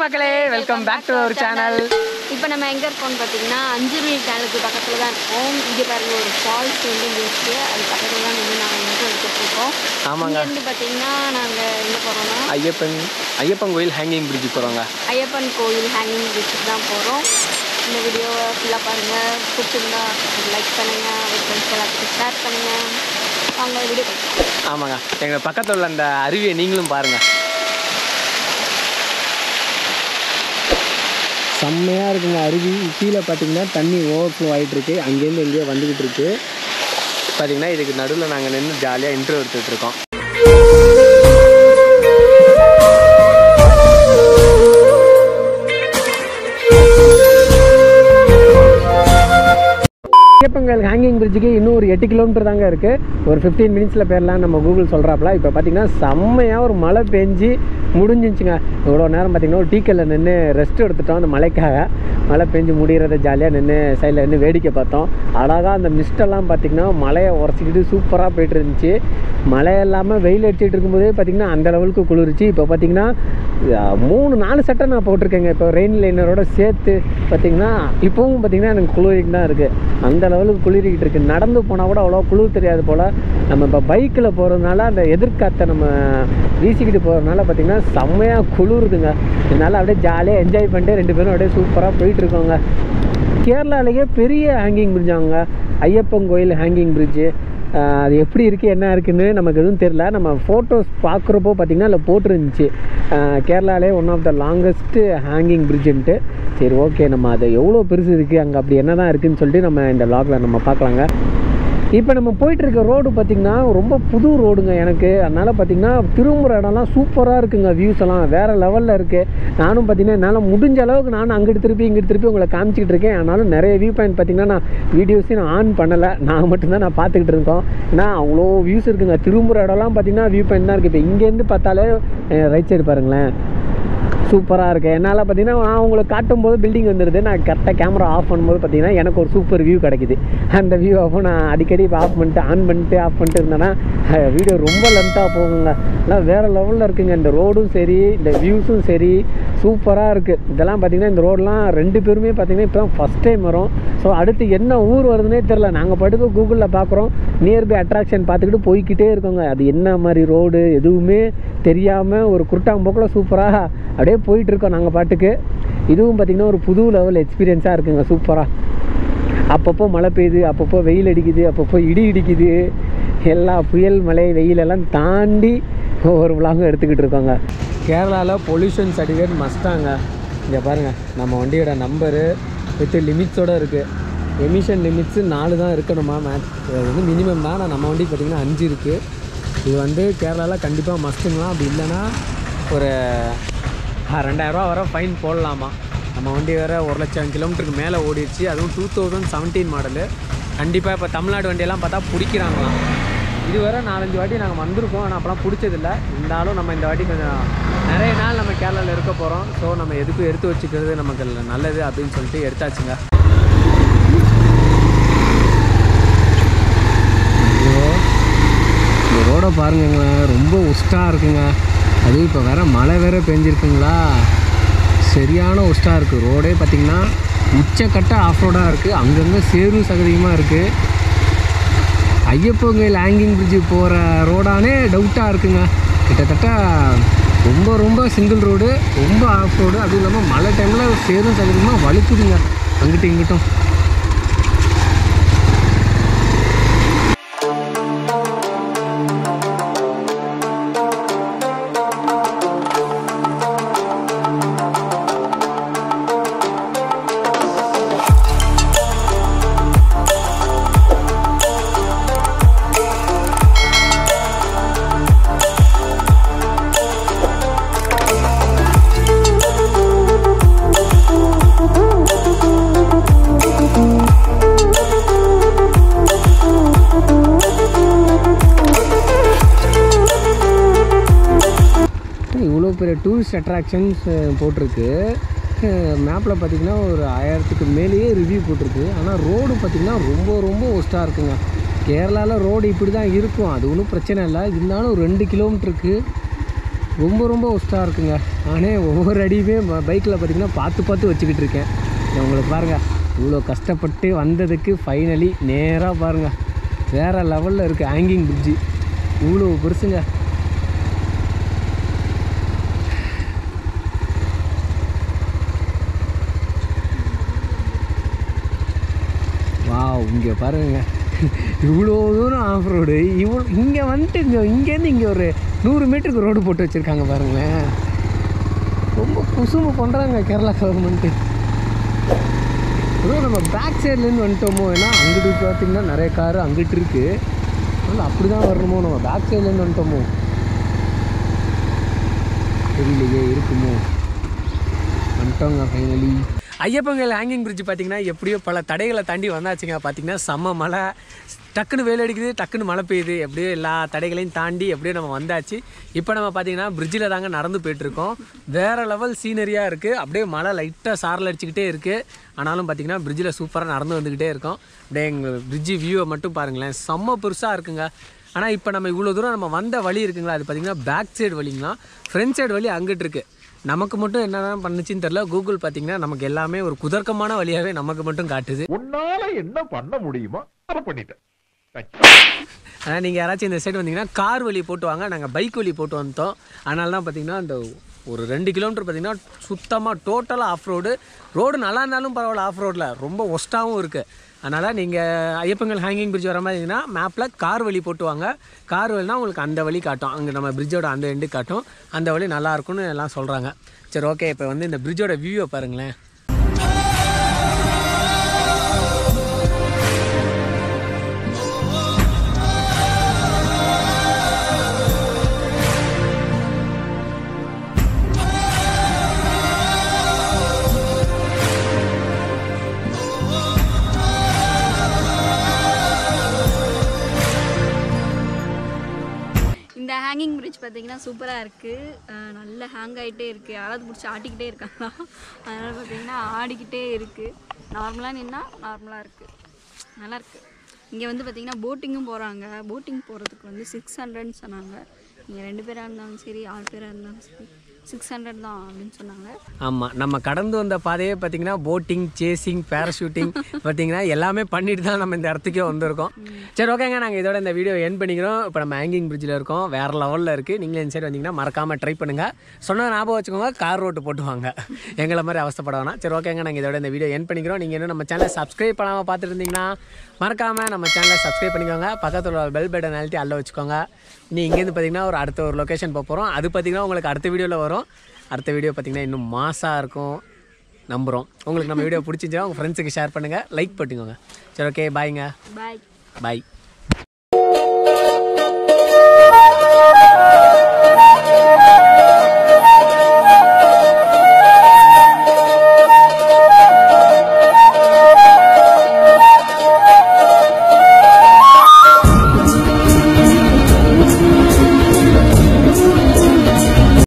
மக்களே welcome back to our channel இப்போ நம்ம எங்கே இருக்கோம்னு பார்த்தீங்கன்னா அஞ்சு மணி டேனுக்கு பக்கத்தில் தான் இருக்கோம். இங்கே பாருங்க ஒரு ஃபால்ஸ் வந்து இருக்குது அது பக்கத்தில் தான் வந்து நாங்கள் இன்ட்ரோ எடுத்துட்டு இருக்கோம். ஆமாங்க. இங்கேருந்து பார்த்தீங்கன்னா நாங்கள் எங்கே போகிறோம்னா ஐயப்பன் ஐயப்பன் கோயில் ஹேங்கிங் பிரிட்ஜ் போகிறோங்க ஐயப்பன் கோயில் ஹேங்கிங் பீச்சுக்கு தான் போகிறோம் இந்த வீடியோவை ஃபுல்லாக பாருங்கள் பிடிச்சிருந்தா லைக் பண்ணுங்கள் உங்கள் ஃப்ரெண்ட்ஸ் எல்லாத்துக்கும் ஷேர் பண்ணுங்கள் வாங்க வீடியோ ஆமாங்க. எங்கள் பக்கத்தில் உள்ள அந்த அருவியை நீங்களும் பாருங்கள் செம்மையாக இருக்குங்க. அருவி கீழே பார்த்தீங்கன்னா தண்ணி ஓவர் ஃப்ளோ ஆகிட்டுருக்கு அங்கேருந்து எங்கேயோ வந்துக்கிட்டு இருக்குது பார்த்தீங்கன்னா இதுக்கு நடுவில் நாங்கள் நின்று ஜாலியாக இன்டர்வியூ எடுத்துகிட்டு இருக்கோம் ஹேங்கிங் பிரிட்ஜுக்கு இன்னும் ஒரு எட்டு கிலோமீட்டர் தாங்க இருக்குது ஒரு ஃபிஃப்டீன் மினிட்ஸில் பேர்லாம் நம்ம கூகுள் சொல்கிறாப்புல இப்போ பார்த்தீங்கன்னா செம்மையாக ஒரு மழை பெஞ்சு முடிஞ்சிச்சுங்க இவ்வளோ நேரம் பார்த்தீங்கன்னா ஒரு டீக்கல்ல நின்று ரெஸ்ட் எடுத்துட்டோம் அந்த மழைக்காக. மழை பெஞ்சு முடிகிறத ஜாலியாக நின்று சைடில் நின்று வேடிக்கை பார்த்தோம். அழகாக அந்த மிஸ்டெல்லாம் பார்த்திங்கன்னா மழையை உரைச்சிக்கிட்டு சூப்பராக போயிட்டு இருந்துச்சு. மழை இல்லாமல் வெயில் அடிச்சுட்டு இருக்கும்போதே பார்த்திங்கன்னா அந்த லெவலுக்கு குளிர்ச்சி. இப்போ பார்த்திங்கன்னா மூணு நாலு சட்டை நான் போட்டிருக்கேங்க. இப்போ ரெயின் லைனரோட சேர்த்து பார்த்திங்கன்னா இப்போவும் பார்த்திங்கன்னா எனக்கு குளிரிங் தான் இருக்குது அந்த லெவலுக்கு குளிரிக்கிட்டு இருக்குது நடந்து போனால் கூட அவ்வளோ குளிர் தெரியாது போல். நம்ம இப்போ பைக்கில் போகிறதுனால அந்த எதிர்காத்தை நம்ம வீசிக்கிட்டு போகிறதுனால பார்த்திங்கன்னா செம்மையாக குளிருதுங்க. இதனால் அப்படியே ஜாலியாக என்ஜாய் பண்ணிட்டு ரெண்டு பேரும் அப்படியே சூப்பராக போயிட்டுருக்கோங்க கேரளாலேயே பெரிய ஹேங்கிங் பிரிட்ஜாங்க ஐயப்பன் கோயில் ஹேங்கிங் பிரிட்ஜு அது எப்படி இருக்குது என்ன இருக்குதுன்னு நமக்கு எதுவும் தெரில நம்ம ஃபோட்டோஸ் பார்க்குறப்போ பார்த்திங்கன்னா அதில் போட்டிருந்துச்சு. கேரளாலே one of the longest hanging பிரிட்ஜுன்ட்டு சரி ஓகே நம்ம அது எவ்வளோ பெருசு இருக்குது அங்கே அப்படி என்ன தான் இருக்குதுன்னு சொல்லிட்டு நம்ம இந்த வ்ளாகில் நம்ம பார்க்கலாங்க. இப்போ நம்ம போயிட்டு இருக்க ரோடு பார்த்திங்கன்னா ரொம்ப புது ரோடுங்க எனக்கு. அதனால் பார்த்திங்கன்னா திரும்புகிற இடம்லாம் சூப்பராக இருக்குங்க வியூஸ் எல்லாம். வேறு லெவலில் இருக்குது நானும் பார்த்திங்கன்னா என்னால் முடிஞ்ச அளவுக்கு நானும் அங்கிட்டு திருப்பி இங்கிட்டு திருப்பி உங்களை காமிச்சிக்கிட்டு இருக்கேன். ஆனாலும் நிறைய வியூ பாயிண்ட் பார்த்திங்கன்னா நான் வீடியோஸையும் நான் ஆன் பண்ணலை. நான் மட்டும்தான் நான் பார்த்துக்கிட்டு இருக்கோம். ஏன்னா அவ்வளோ வியூஸ் இருக்குங்க. திரும்புகிற இடம்லாம் பார்த்திங்கன்னா வியூ பாயிண்ட் தான் இருக்குது இப்போ இங்கேருந்து பார்த்தாலே ரைட் சைடு பாருங்களேன். சூப்பராக இருக்குது என்னால் பார்த்தீங்கன்னா நான் உங்களுக்கு காட்டும்போது பில்டிங் வந்துடுது நான் கரெக்டாக கேமரா ஆஃப் பண்ணும்போது பார்த்தீங்கன்னா எனக்கு ஒரு சூப்பர் வியூ கிடைக்குது. அந்த வியூ ஆஃப் நான் அடிக்கடி இப்போ ஆஃப் பண்ணிட்டு ஆன் பண்ணிட்டு ஆஃப் பண்ணிட்டு இருந்தேன்னா வீடியோ ரொம்ப லென்த்தாக போகுங்க. எல்லாம் வேறு லெவலில் இருக்குங்க. இந்த ரோடும் சரி இந்த வியூஸும் சரி சூப்பராக இருக்குது இதெல்லாம் பார்த்திங்கன்னா இந்த ரோடெலாம் ரெண்டு பேருமே பார்த்திங்கன்னா இப்போ தான் ஃபஸ்ட் டைம் வரும். ஸோ அடுத்து என்ன ஊர் வருதுன்னே தெரில நாங்கள் படுக்க கூகுளில் பார்க்குறோம் நியர்பை அட்ராக்ஷன் பார்த்துக்கிட்டு போய்க்கிட்டே இருக்கோங்க. அது என்ன மாதிரி ரோடு எதுவுமே தெரியாமல் ஒரு குருட்டாம்போக்கில் சூப்பராக அப்படியே போயிட்டுருக்கோம் நாங்கள் பாட்டுக்கு. இதுவும் பார்த்திங்கன்னா ஒரு புது லெவல் எக்ஸ்பீரியன்ஸாக இருக்குங்க. சூப்பராக அப்பப்போ மழை பெய்யுது அப்பப்போ வெயில் அடிக்குது அப்பப்போ இடி இடிக்குது. எல்லா புயல் மழை வெயிலெல்லாம் தாண்டி ஒவ்வொரு விலாகும் எடுத்துக்கிட்டு இருக்கோங்க. கேரளாவில் பொல்யூஷன் சர்டிஃபிகேட் மஸ்ட்டாங்க இங்கே பாருங்கள் நம்ம வண்டியோட நம்பரு வித் லிமிட்ஸோடு இருக்குது எமிஷன் லிமிட்ஸு நாலு தான் இருக்கணுமா மேக்ஸ் அது வந்து மினிமம் தான் ஆனால் நம்ம வண்டி பார்த்திங்கன்னா அஞ்சு இருக்குது இது வந்து கேரளாவில் கண்டிப்பாக மஸ்ட்டுங்களாம் அப்படி இல்லைன்னா ஒரு ரெண்டாயிரரூவா வர ஃபைன் போடலாமா? நம்ம வண்டி வேறு ஒரு லட்சம் கிலோமீட்டருக்கு மேலே ஓடிடுச்சு. அதுவும் டூ தௌசண்ட் செவன்டீன் மாடலு கண்டிப்பாக இப்போ தமிழ்நாடு வண்டியெல்லாம் பார்த்தா பிடிக்கிறாங்களாம். இதுவரை நாலஞ்சு வாட்டி நாங்கள் வந்திருக்கோம். ஆனால் அப்போலாம் பிடிச்சதில்ல. இருந்தாலும் நம்ம இந்த வாட்டி கொஞ்சம் நிறைய நாள் நம்ம கேரளாவில் இருக்க போகிறோம் ஸோ நம்ம எதுக்கும் எடுத்து வச்சுக்கிறது நமக்கு நல்லது அப்படின்னு சொல்லிட்டு எடுத்தாச்சுங்க. இந்த ரோடை பாருங்கங்களேன் ரொம்ப உஸ்டாக இருக்குங்க. அதுவும் இப்போ வேற மழை வேற பெஞ்சிருக்குங்களா? சரியான உஸ்டாக இருக்குது ரோடே பார்த்திங்கன்னா உச்சக்கட்ட ஆஃப் ரோடாக இருக்குது அங்கங்கே சேரும் சகதியமாக இருக்குது ஐயப்பங்கல் ஹேங்கிங் பிரிட்ஜு போகிற ரோடானே டவுட்டாக இருக்குங்க. கிட்டத்தட்ட ரொம்ப ரொம்ப சிங்கிள் ரோடு ரொம்ப ஆஃப் ரோடு அதுவும் இல்லாமல் மழை டைமில் சேரும் சகதியமாக வலுக்குதுங்க. அங்கிட்டும் இங்கிட்டும். இவ்வளோ பெரிய டூரிஸ்ட் அட்ராக்ஷன்ஸ் போட்டிருக்கு. மேப்பில் பார்த்தீங்கன்னா ஒரு ஆயிரத்துக்கு மேலேயே ரிவ்யூ போட்டிருக்கு. ஆனால் ரோடு பார்த்திங்கன்னா ரொம்ப ரொம்ப ஒஸ்ட்டாக இருக்குங்க. கேரளாவில் ரோடு இப்படி தான் இருக்கும். அது ஒன்றும் பிரச்சனை இல்லை. இருந்தாலும் ரெண்டு கிலோமீட்டருக்கு ரொம்ப ரொம்ப ஒஸ்ட்டாக இருக்குங்க. நானே ஒவ்வொரு அடியுமே பைக்கில் பார்த்தீங்கன்னா பார்த்து பார்த்து வச்சுக்கிட்டு இருக்கேன். உங்களுக்கு பாருங்கள் இவ்வளோ கஷ்டப்பட்டு வந்ததுக்கு ஃபைனலி நேராக பாருங்கள் வேறு லெவலில் இருக்குது ஹேங்கிங் பிரிட்ஜு இவ்வளோ பெருசுங்க. இங்கே பாருங்க. இவ்வளோ தூரம் ஆஃப் ரோடு இவ்வளோ இங்கே வந்துட்டு இங்கே இங்கேருந்து இங்கே ஒரு நூறு மீட்டருக்கு ரோடு போட்டு வச்சுருக்காங்க பாருங்களேன். ரொம்ப குசும்பு பண்ணுறாங்க கேரளா கவர்மெண்ட்டு ப்ரோ நம்ம பேக் சைட்லேருந்து வந்துட்டோமோ? ஏன்னா அங்கிட்டு பார்த்தீங்கன்னா நிறைய காரு அங்கிட்டு இருக்குது அதனால் அப்படி தான் வரணுமோ? நம்ம பேக் சைட்லேருந்து வந்துட்டோமோ? தெரியலையே இருக்குமோ? வந்துட்டோங்க ஃபைனலி ஐயப்பங்கல் ஹேங்கிங் பிரிட்ஜ் பார்த்தீங்கன்னா எப்படியோ பல தடைகளை தாண்டி வந்தாச்சுங்க. பார்த்தீங்கன்னா செம்ம மழை. டக்குன்னு வெயில் அடிக்குது டக்குன்னு மழை பெய்யுது. எப்படியோ எல்லா தடைகளையும் தாண்டி எப்படியோ நம்ம வந்தாச்சு. இப்போ நம்ம பார்த்தீங்கன்னா பிரிட்ஜில் தாங்க நடந்து போயிட்டுருக்கோம். வேறு லெவல் சீனரியாக இருக்குது அப்படியே மழை லைட்டாக சாரல் அடிச்சுக்கிட்டே இருக்குது ஆனாலும் பார்த்திங்கன்னா பிரிட்ஜில் சூப்பராக நடந்து வந்துக்கிட்டே இருக்கோம். அப்படியே எங்கள் பிரிட்ஜு வியூவை மட்டும் பாருங்களேன். செம்ம பெருசாக இருக்குங்க. ஆனால் இப்போ நம்ம இவ்வளோ தூரம் நம்ம வந்த வழி இருக்குங்களா? அது பார்த்தீங்கன்னா பேக் சைடு வழிங்களா? ஃப்ரண்ட் சைடு வழி அங்கிட்டு இருக்குது நமக்கு மட்டும் என்னதான் பண்ணுச்சுன்னு தெரில கூகுள் பார்த்தீங்கன்னா நமக்கு எல்லாமே ஒரு குதர்க்கமான வழியாகவே நமக்கு மட்டும் காட்டுது. உன்னால என்ன பண்ண முடியுமோ அதை பண்ணிட்டேன். ஆனால் நீங்கள் யாராச்சும் இந்த சைடு வந்தீங்கன்னா கார் வழி போட்டு வாங்க. நாங்கள் பைக் வழி போட்டு வந்தோம் அதனால தான் பார்த்தீங்கன்னா அந்த ஒரு ரெண்டு கிலோமீட்டர் பார்த்தீங்கன்னா சுத்தமாக டோட்டலாக ஆஃப் ரோடு ரோடு நல்லா இருந்தாலும் பரவாயில்ல ஆஃப் ரோடில் ரொம்ப ஒஸ்ட்டாகவும் இருக்குது அதனால் நீங்கள் ஐயப்பங்கள் ஹேங்கிங் பிரிட்ஜ் வர மாதிரி இருந்தீங்கன்னா மேப்பில் கார் வழி போட்டுவாங்க. கார் வழினா உங்களுக்கு அந்த வழி காட்டும். அங்கே நம்ம பிரிட்ஜோட அந்த எண்டு காட்டும். அந்த வழி நல்லா இருக்கும்னு எல்லாம் சொல்கிறாங்க சரி ஓகே இப்போ வந்து இந்த பிரிட்ஜோட வியூவை பாருங்களேன். ஹேங்கிங் பிரிட்ஜ் பார்த்தீங்கன்னா சூப்பராக இருக்குது நல்ல ஹேங் ஆகிட்டே இருக்குது யாராவது பிடிச்சி ஆட்டிக்கிட்டே இருக்காங்களா? அதனால் பார்த்தீங்கன்னா ஆடிக்கிட்டே இருக்குது நார்மலாக நின்னா நார்மலாக இருக்குது நல்லாயிருக்கு இங்கே வந்து பார்த்தீங்கன்னா போட்டிங்கும் போகிறாங்க போட்டிங் போகிறதுக்கு வந்து சிக்ஸ் ஹண்ட்ரட்னு சொன்னாங்க. நீங்கள் ரெண்டு பேராக இருந்தாலும் சரி ஆறு பேராக இருந்தாலும் சரி. சிக்ஸ் ஹண்ட்ரட் தான் அப்படின்னு சொன்னாங்க. ஆமாம் நம்ம கடந்து வந்த பாதையே பார்த்தீங்கன்னா போட்டிங் சேசிங் பேராஷூட்டிங் பார்த்தீங்கன்னா எல்லாமே பண்ணிட்டு தான் நம்ம இந்த இடத்துக்கே வந்திருக்கோம். சரி ஓகேங்க நாங்கள் இதோட இந்த வீடியோ என் பண்ணிக்கிறோம். இப்போ நம்ம ஹேங்கிங் பிரிட்ஜில் இருக்கோம். வேறு லெவலில் இருக்குது நீங்களும் இந்த சைடு வந்தீங்கன்னா மறக்காமல் ட்ரை பண்ணுங்கள் சொன்ன ஞாபகம் வச்சுக்கோங்க கார் ரோட்டு போட்டுவாங்க. எங்களை மாதிரி அவஸ்தைப்பட சரி ஓகேங்க நாங்கள் இதோட இந்த வீடியோ என் பண்ணிக்கிறோம். நீங்கள் இன்னும் நம்ம சேனலை சப்ஸ்கிரைப் பண்ணாமல் பார்த்துட்டு இருந்தீங்கன்னா மறக்காமல் நம்ம சேனலை சப்ஸ்கிரைப் பண்ணிக்கோங்க. பக்கத்தில் பெல் பட்டன் அழுத்தி அல்ல வச்சுக்கோங்க. நீ இங்கேருந்து பார்த்தீங்கன்னா ஒரு அடுத்த ஒரு லொக்கேஷன் போக போகிறோம் அது பார்த்தீங்கன்னா உங்களுக்கு அடுத்த வீடியோவில் வரும். அடுத்த வீடியோ பார்த்தீங்கன்னா இன்னும் மாசாக இருக்கும். நம்புகிறோம் உங்களுக்கு நம்ம வீடியோ பிடிச்சிருந்தா உங்கள் ஃப்ரெண்ட்ஸுக்கு ஷேர் பண்ணுங்கள் லைக் பண்ணிக்கோங்க சரி ஓகே பாய்ங்க பாய் பாய்